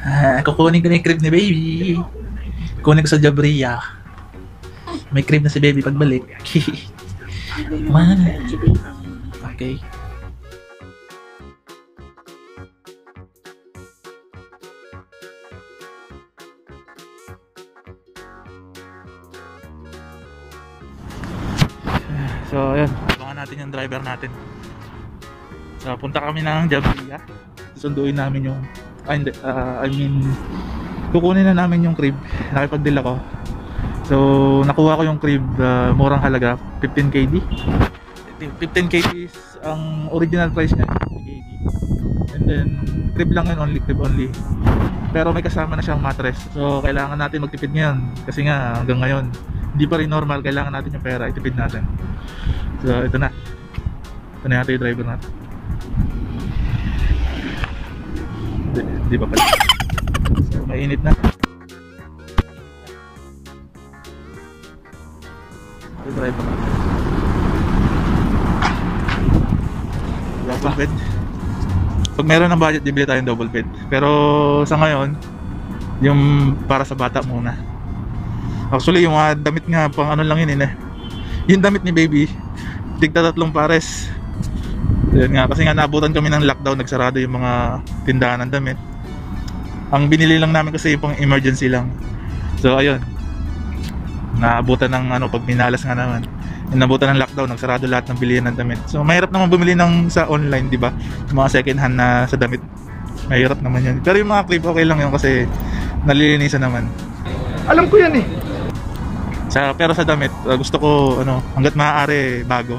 Ah, kukunin ko na yung crib ni baby. Kunin ko sa Jabria. May crib na si baby pagbalik. Man. Okay. So, ayun. Abangan natin yung driver natin. So, punta kami ng Jabria. Susunduin namin yung... ah, hindi, ah, I mean, kukunin na namin yung crib. Nakipag-deal ako. So, nakuha ko yung crib ah, murang halaga, 15 KD. 15 KD is ang original price niya, 15 KD. And then, crib lang yun, only crib only. Pero may kasama na siyang mattress. So, kailangan natin magtipid ngayon. Kasi nga, hanggang ngayon, hindi pa rin normal. Kailangan natin yung pera, itipid natin. So, ito na. Ito na yata yung driver natin. Di, di ba pala? Mainit na. Yung driver natin. Double bed. Pag meron ng budget, bibili tayong double bed. Pero sa ngayon, yung para sa bata muna. Actually, yung mga damit nga, pang ano lang yun eh. Yung damit ni baby, tigta tatlong pares. Yan nga, kasi nga naabutan kami ng lockdown, nagsarado yung mga tindahan ng damit. Ang binili lang namin kasi yung pang emergency lang. So, ayun. Naabutan ng ano, pag minalas nga naman. Inabutan ng lockdown, nagsarado lahat ng bilihan ng damit. So, mahirap naman bumili ng sa online, di ba? Mga second hand na sa damit. Mahirap naman yun. Pero yung mga clip, okay lang yun kasi nalilinisan naman. Alam ko yan eh. Sa, pero sa damit, uh, gusto ko, ano, hanggat maaari, bago.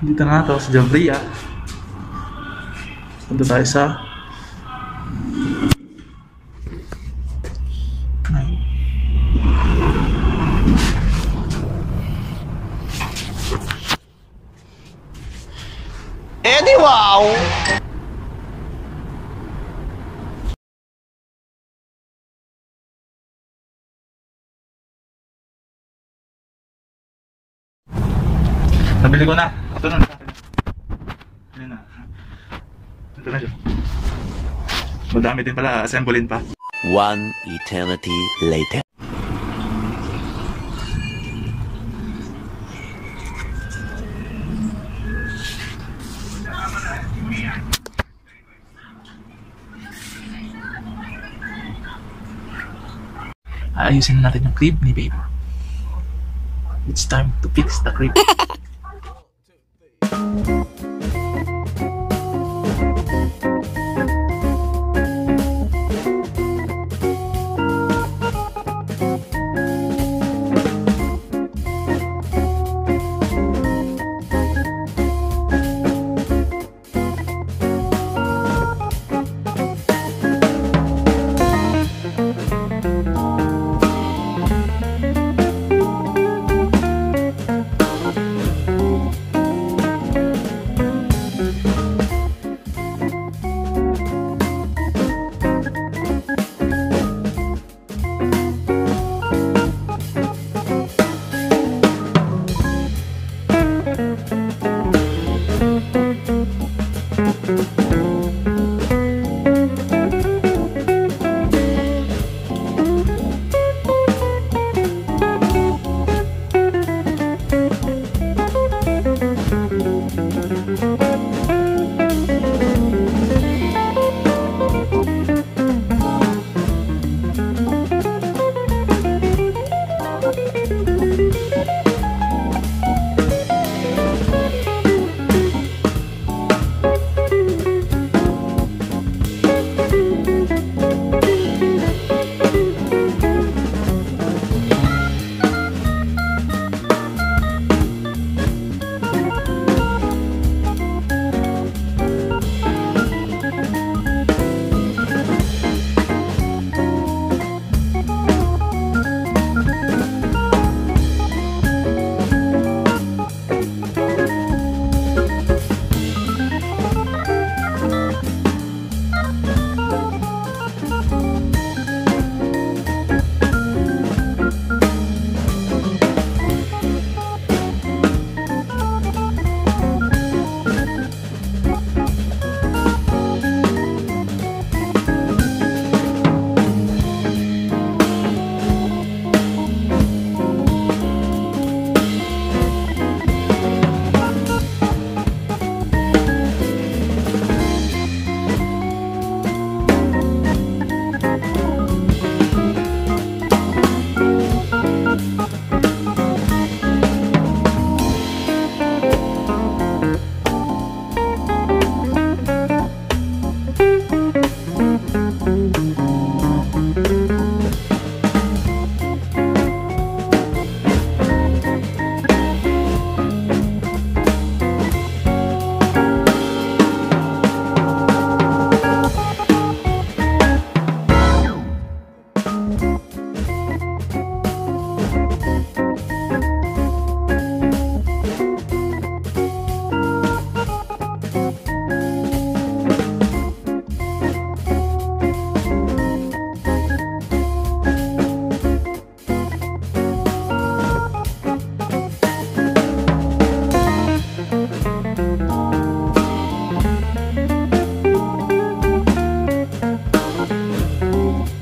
Anak ko na. Nakasakay na ako sa ano, garden. Nabili ko na. Ito na. Ano na. Ito na siya. Madami din pala. Assemblein pa. One eternity later. Ayusin na natin yung crib ni babe. It's time to fix the crib. Música